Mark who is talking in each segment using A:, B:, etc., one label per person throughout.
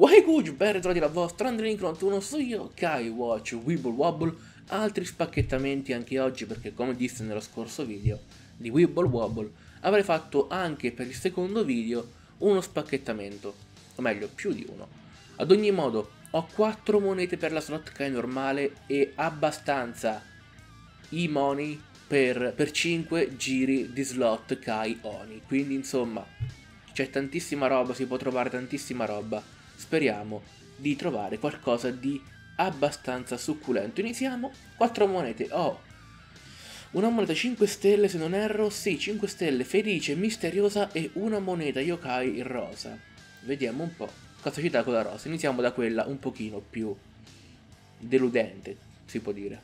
A: Waikuj, ben ritrovati la vostra Andrei91 su Yokai Watch Wibble Wobble. Altri spacchettamenti anche oggi perché come disse nello scorso video di Wibble Wobble Avrei fatto anche per il secondo video uno spacchettamento O meglio, più di uno. Ad ogni modo, ho 4 monete per la slot Kai normale e abbastanza i money per, per 5 giri di slot Kai Oni. Quindi insomma, c'è tantissima roba, si può trovare tantissima roba speriamo di trovare qualcosa di abbastanza succulento. Iniziamo, 4 monete, oh, una moneta 5 stelle se non erro, sì, 5 stelle, felice, misteriosa e una moneta yokai in rosa. Vediamo un po' cosa ci dà quella rosa. Iniziamo da quella un pochino più deludente, si può dire.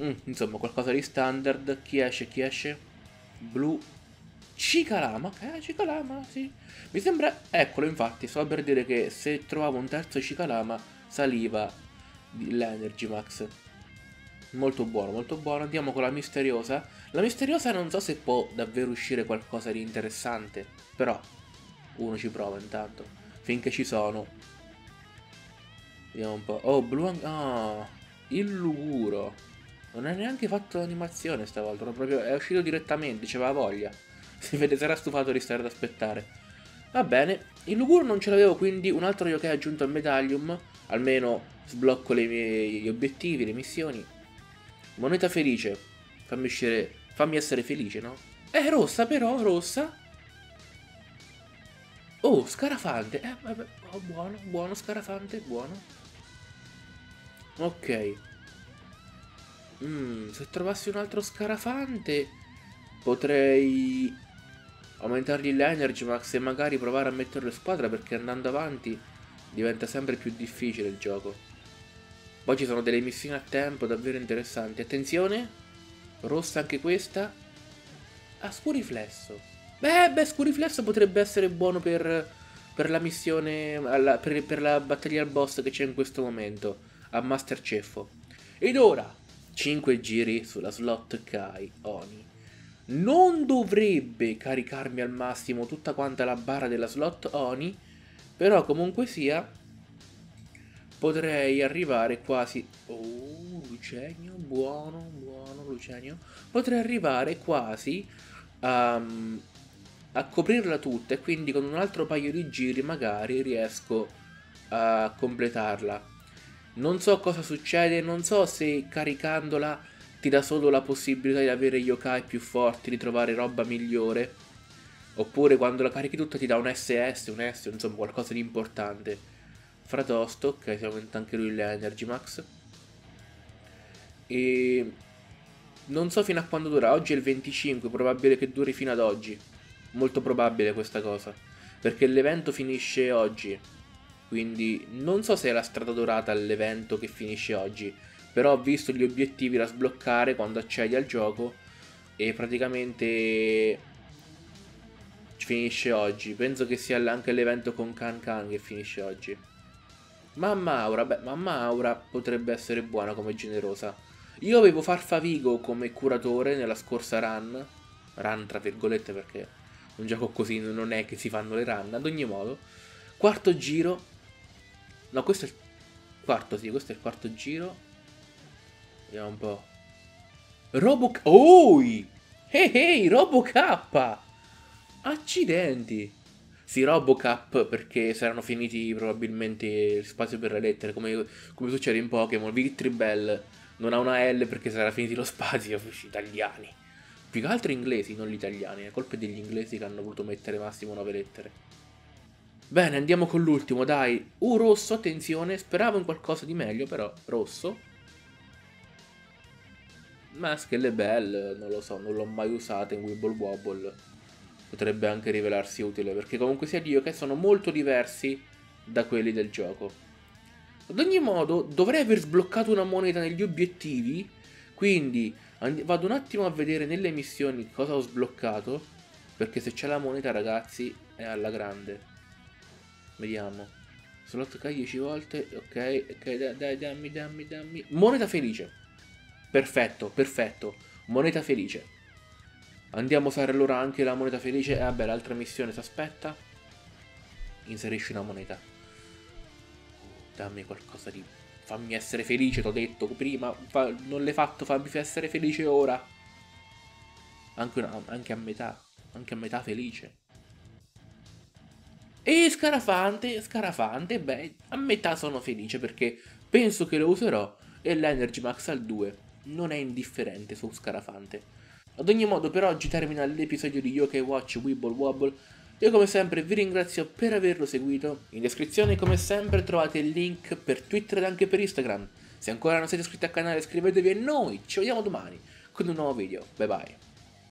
A: Mm, insomma, qualcosa di standard. Chi esce, chi esce? Blu Cicalama, eh, Cicalama, sì. Mi sembra, eccolo infatti, sto per dire che se trovavo un terzo Cicalama saliva l'Energy Max. Molto buono, molto buono. Andiamo con la misteriosa. La misteriosa non so se può davvero uscire qualcosa di interessante, però uno ci prova intanto. Finché ci sono. Vediamo un po'. Oh, blu... Oh, il luguro. Non ha neanche fatto l'animazione stavolta, proprio... è uscito direttamente, c'aveva voglia. Si vede sarà stufato di stare ad aspettare. Va bene, il Lugur non ce l'avevo quindi un altro yokai aggiunto al Medallium, almeno sblocco mie, gli obiettivi, le missioni. Moneta felice, fammi uscire, fammi essere felice, no? È rossa però, rossa. Oh, scarafante, eh vabbè, oh, buono, buono scarafante, buono. Ok. Mm, se trovassi un altro scarafante potrei aumentargli l'energy max e magari provare a metterlo in squadra perché andando avanti diventa sempre più difficile il gioco. Poi ci sono delle missioni a tempo davvero interessanti. Attenzione, rossa anche questa. Ah, scuriflesso. Beh, beh, scuriflesso potrebbe essere buono per, per la missione, alla, per, per la battaglia al boss che c'è in questo momento, a Master Ceffo. Ed ora, 5 giri sulla slot Kai Oni non dovrebbe caricarmi al massimo tutta quanta la barra della slot Oni, però comunque sia potrei arrivare quasi... Oh, Lucenio, buono, buono, Lucenio. Potrei arrivare quasi um, a coprirla tutta e quindi con un altro paio di giri magari riesco a completarla. Non so cosa succede, non so se caricandola ti dà solo la possibilità di avere yokai più forti, di trovare roba migliore. Oppure quando la carichi tutta ti dà un SS, un S, insomma qualcosa di importante. Fratosto, ok, si aumenta anche lui l'Energy Max. E non so fino a quando dura, oggi è il 25, probabile che duri fino ad oggi. Molto probabile questa cosa. Perché l'evento finisce oggi. Quindi non so se è la strada dorata all'evento che finisce oggi però ho visto gli obiettivi da sbloccare quando accedi al gioco e praticamente finisce oggi. Penso che sia anche l'evento con Kan Kan che finisce oggi. Mamma Aura, beh, Mamma Aura potrebbe essere buona come generosa. Io avevo Farfavigo come curatore nella scorsa run. Run tra virgolette perché un gioco così non è che si fanno le run. Ad ogni modo, quarto giro. No, questo è il quarto, sì, questo è il quarto giro. Vediamo un po'. Robo... Oi! Ehi, hey, Robocap! Accidenti! Sì, Robocap perché saranno finiti probabilmente il spazio per le lettere, come, come succede in Pokémon. Victribel non ha una L perché sarà finito lo spazio, italiani. Più che altro inglesi, non gli italiani. È colpa degli inglesi che hanno voluto mettere massimo 9 lettere. Bene, andiamo con l'ultimo, dai. Uh, rosso, attenzione. Speravo in qualcosa di meglio, però rosso. Maskell è bell, non lo so, non l'ho mai usata in Wibble Wobble. Potrebbe anche rivelarsi utile, perché comunque sia Dio che sono molto diversi da quelli del gioco. Ad ogni modo, dovrei aver sbloccato una moneta negli obiettivi, quindi vado un attimo a vedere nelle missioni cosa ho sbloccato, perché se c'è la moneta ragazzi è alla grande. Vediamo. Slot K 10 volte, ok, ok, dai, dai, dammi, dammi, dammi. Moneta felice. Perfetto, perfetto. Moneta felice. Andiamo a fare allora anche la moneta felice. E eh, vabbè, l'altra missione si aspetta. inserisci una moneta. Dammi qualcosa di... Fammi essere felice, t'ho detto prima, fa... non l'hai fatto, fammi essere felice ora. Anche, una... anche a metà, anche a metà felice. E Scarafante, Scarafante, beh, a metà sono felice perché penso che lo userò e l'Energy Max al 2 non è indifferente su Scarafante. Ad ogni modo per oggi termina l'episodio di Yokai Watch Wibble Wobble. Io come sempre vi ringrazio per averlo seguito. In descrizione come sempre trovate il link per Twitter ed anche per Instagram. Se ancora non siete iscritti al canale iscrivetevi e noi ci vediamo domani con un nuovo video. Bye bye.